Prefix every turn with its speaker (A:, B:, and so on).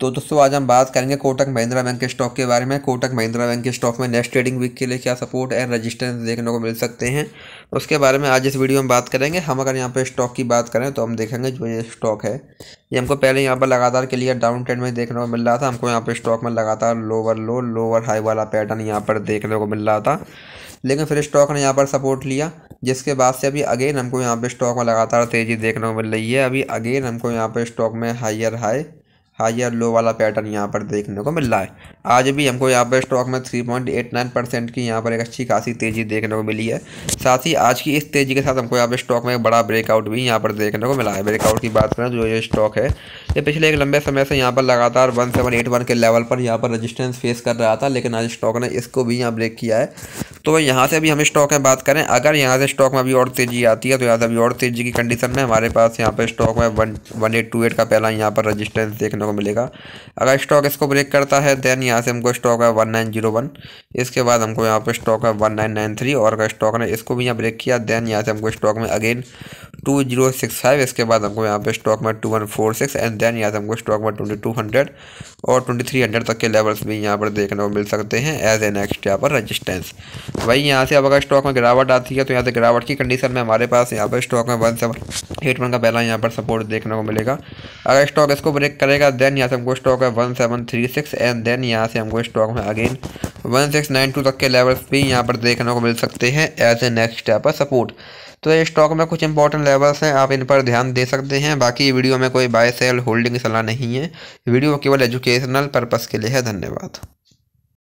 A: तो दोस्तों, आज हम बात करेंगे कोटक महिंद्रा बैंक के स्टॉक के बारे में। कोटक महिंद्रा बैंक के स्टॉक में नेक्स्ट ट्रेडिंग वीक के लिए क्या सपोर्ट एंड रजिस्टेंस देखने को मिल सकते हैं। उसके बारे में आज इस वीडियो में बात करेंगे। हम अगर यहाँ पे स्टॉक की बात करें तो हम देखेंगे जो ये स्टॉक है। ये हमको पहले यहाँ पर लगातार क्लियर डाउन ट्रेंड में देखने को मिल रहा था। हमको यहाँ पर स्टॉक में लगातार लोअर लो लोअर हाई वाला पैटर्न यहाँ पर देखने को मिल रहा था। लेकिन फिर स्टॉक ने यहाँ पर सपोर्ट लिया, जिसके बाद से अभी अगेन हमको यहाँ पे स्टॉक में लगातार तेज़ी देखने को मिल रही है। अभी अगेन हमको यहाँ पे स्टॉक में हाइयर हाई हाइयर लो वाला पैटर्न यहाँ पर देखने को मिल रहा है। आज भी हमको यहाँ पर स्टॉक में 3.89 परसेंट की यहाँ पर एक अच्छी खासी तेज़ी देखने को मिली है। साथ ही आज की इस तेज़ी के साथ हमको यहाँ पर स्टॉक में एक बड़ा ब्रेकआउट भी यहाँ पर देखने को मिला है। ब्रेकआउट की बात करें जो ये स्टॉक है, ये पिछले एक लंबे समय से यहाँ पर लगातार वन के लेवल पर यहाँ पर रजिस्टेंस फेस कर रहा था, लेकिन आज स्टॉक ने इसको भी यहाँ ब्रेक किया है। तो यहाँ से अभी हम स्टॉक में बात करें। अगर यहाँ से स्टॉक में अभी और तेज़ी आती है तो यहाँ से अभी और तेज़ी की कंडीशन में हमारे पास यहाँ पर स्टॉक में one one eight two eight का पहला यहाँ पर रजिस्टेंस देखने को मिलेगा। अगर स्टॉक इसको ब्रेक करता है देन यहाँ से हमको स्टॉक है वन नाइन ज़ीरो वन इसके बाद हमको यहाँ पर स्टॉक है वन नाइन नाइन थ्री और अगर स्टॉक ने इसको भी यहाँ ब्रेक किया देन यहाँ से हमको स्टॉक में again two zero six five इसके बाद हमको यहाँ पे स्टॉक में two one four six and then यहाँ से हमको स्टॉक में ट्वेंटी टू हंड्रेड और ट्वेंटी थ्री हंड्रेड तक के लेवल्स भी यहाँ पर देखने को मिल सकते हैं एज ए नेक्स्ट यहाँ पर रजिस्टेंस वही यहाँ से अब अगर स्टॉक में गिरावट आती है तो यहाँ से गिरावट की कंडीशन में हमारे पास यहाँ पर स्टॉक में वन सेवन एट वन का पहला यहाँ पर सपोर्ट देखने को मिलेगा। अगर स्टॉक इसको ब्रेक करेगा देन यहाँ से हमको स्टॉक है one seven three six and then यहाँ से हमको स्टॉक में again one six nine two तक के लेवल्स भी यहाँ पर देखने को मिल सकते हैं एज ए नेक्स्ट यहाँ पर सपोर्ट तो ये स्टॉक में कुछ इंपॉर्टेंट लेवल्स हैं, आप इन पर ध्यान दे सकते हैं। बाकी वीडियो में कोई बाय सेल होल्डिंग सलाह नहीं है। वीडियो केवल एजुकेशनल पर्पज़ के लिए है। धन्यवाद।